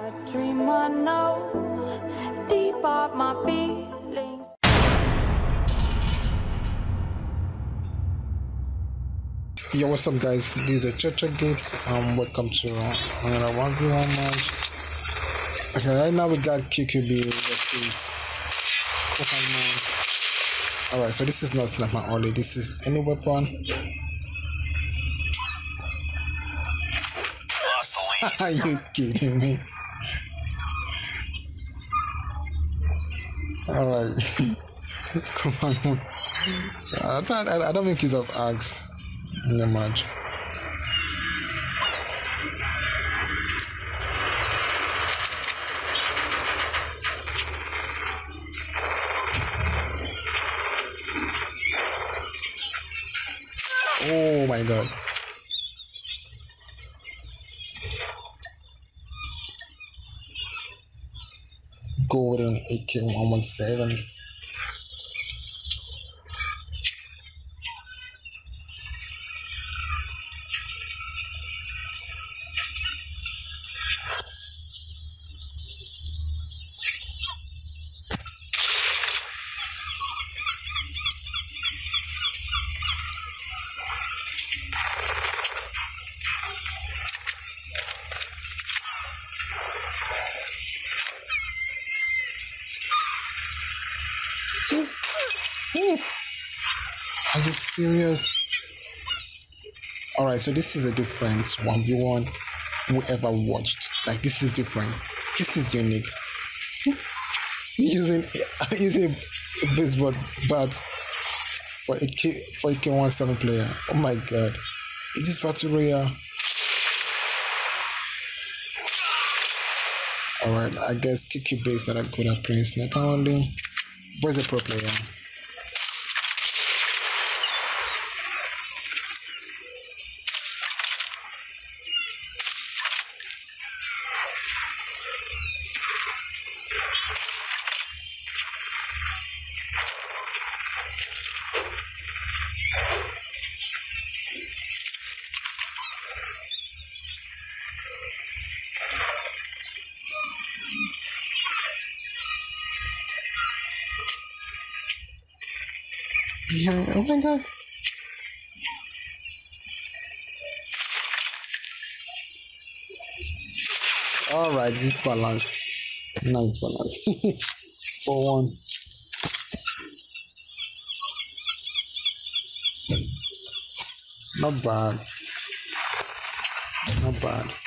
I dream I know deep up my feelings. Yo, what's up, guys? This is Ochoochogift. Um, welcome to another one v one match. Okay, right now we got QQB versus Hogman. Alright, so this is not sniper only. This is any weapon. Are you kidding me? Alright. Come on. I, thought, I, I don't make use of axe in the match. Oh my god. Gordon8k117 serious? Alright, so this is a different 1v1 whoever watched. Like, this is different. This is unique. using using a baseball bat for a K for a K17 player. Oh my god. Is battle royale. Alright, I guess QQ base that are good at playing sniper only. He's a pro player. Behind, oh my god. Alright, this balance. Nice balance. For one. Not bad. Not bad.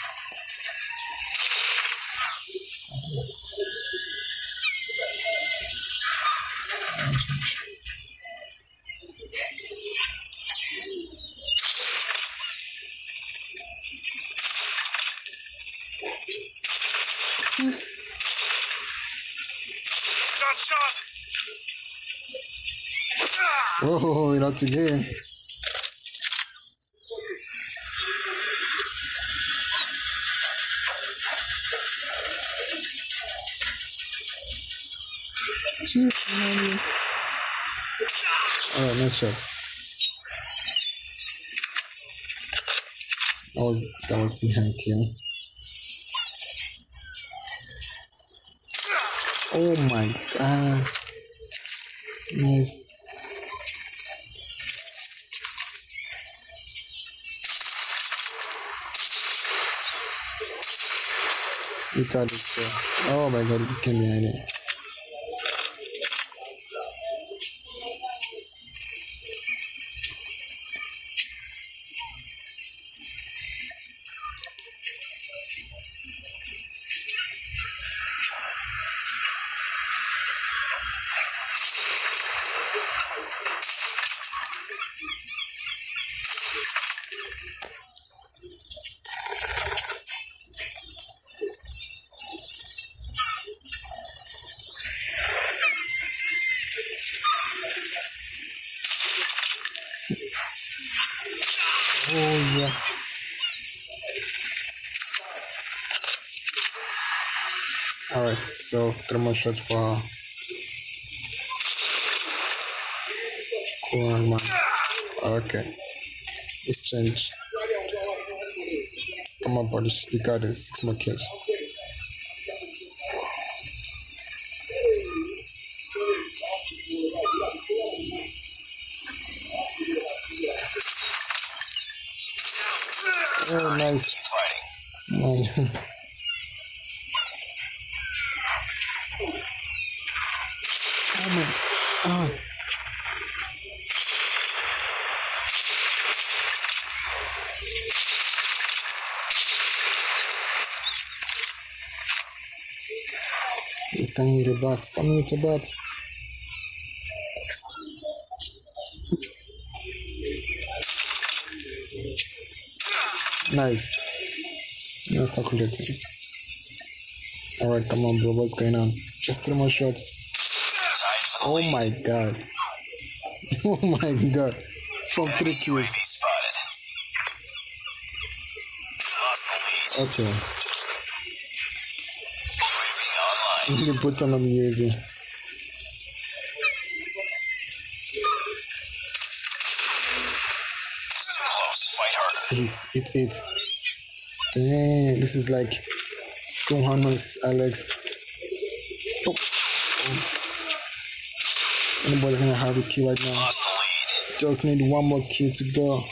Got shot! Oh, not again. Man. Nice shot. That was that was behind kill. Oh my god. Nice. You got bro. Oh my god, you came behind it. Oh yeah. Alright, so three more shots for one Warma. Okay. It's changed. Come on, buddy. You got this. It's my kids. Oh, nice. Nice. Come on. Oh. Coming with a bat. Nice. Nice calculating. Alright, come on, bro. What's going on? Just three more shots. Oh my god. Oh my god. From three kills. Okay. Button on the UAV. It's it's it. Dang, this is like Go on, Mrs. Alex. Oh. Anybody gonna have a kill right now? Just need one more key to go.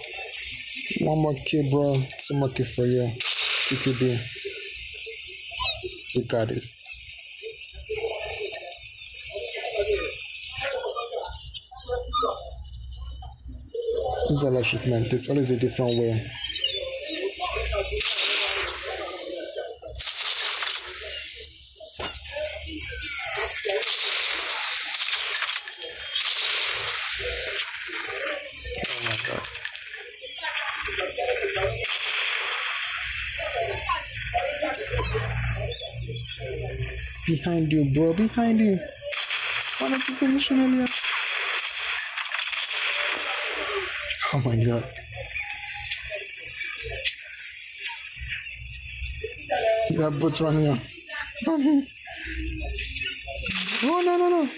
One more key, bro. Two more kill for you. QQB. You got this. This is achievement. There's always a different way. Oh. Behind you, bro. Behind you. Why don't you finish him earlier? Oh my god. They're both running out. Running. Oh no no no.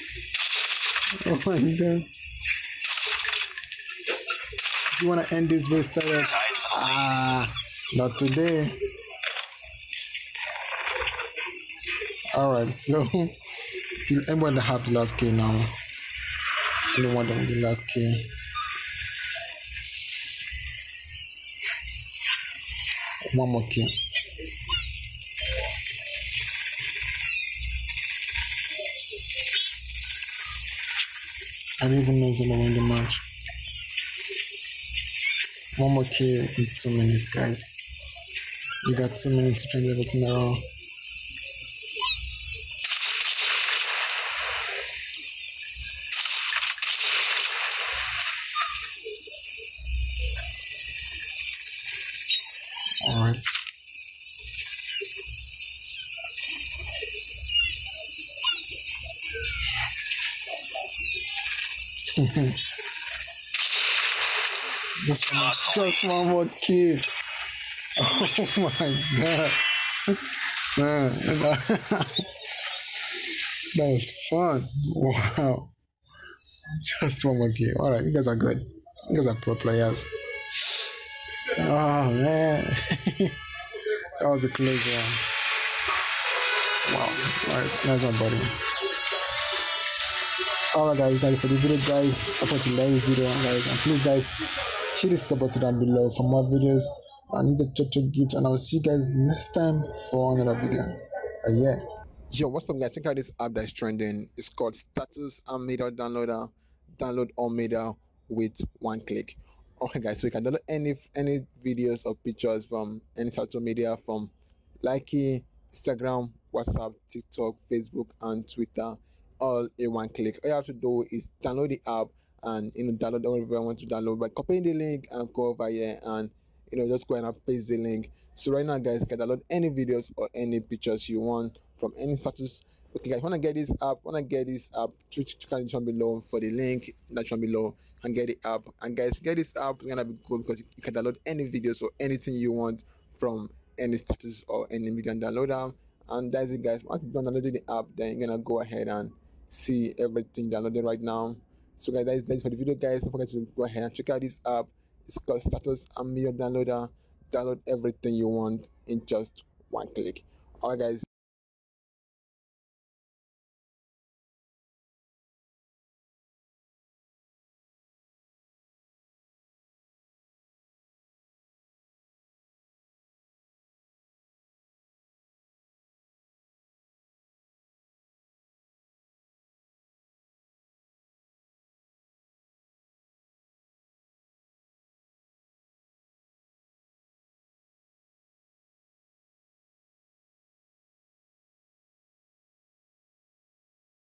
Oh my god. You wanna end this? The lead. Ah, not today. Alright, so anyone that have the last key now. Anyone that with the last key. One more key. I don't even know if gonna win the match. One more key in two minutes, guys. You got two minutes to change everything around. Alright. just one, just one more kid. Oh my god. Man, that, that was fun. Wow. Just one more kid. Alright, you guys are good. You guys are pro players. Oh man. that was a close one. Wow. Nice, nice one, buddy. Alright guys, that's for the video guys. I hope you like this video guys. And please guys, hit sub button down below for more videos. And hit the Ochoochogift and I will see you guys next time for another video. Uh, yeah. Yo, what's up guys? Check out this app that's trending. It's called Status and Media Downloader. Download all media with one click. Alright guys, so you can download any any videos or pictures from any social media from Likey, Instagram, WhatsApp, TikTok, Facebook, and Twitter, all in one click. All you have to do is download the app and you know download whatever you want to download by copying the link and go over here and you know just go and paste the link. So right now, guys, you can download any videos or any pictures you want from any status. Okay, guys, wanna get this app? Wanna get this app? Can down below for the link that down below and get the app. And guys, get this app, it's gonna be good because you can download any videos or anything you want from any status or any media and download. And that's it, guys. Once you've done downloading the app, then you're gonna go ahead and see everything downloading right now. So, guys, that's, that's for the video, guys. Don't forget to go ahead and check out this app. It's called Status Media Downloader. Download everything you want in just one click. Alright, guys.